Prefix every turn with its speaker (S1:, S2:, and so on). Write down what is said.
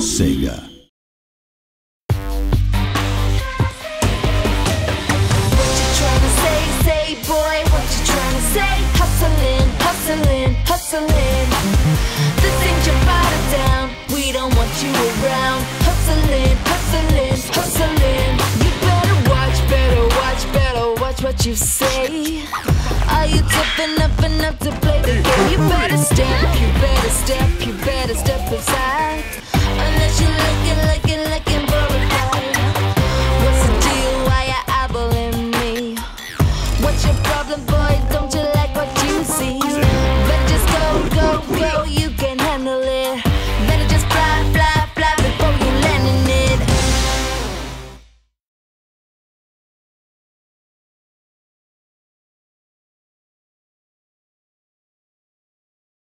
S1: Sega.
S2: What you tryna say, say boy, what you tryna say? Hustling, hustling, hustling. This ain't your bottom down, we don't want you around. Hustling, hustling, hustling. You better watch, better watch, better watch what you say. Are you tough enough enough to play the game? You better step, you better step, What's your problem, boy? Don't you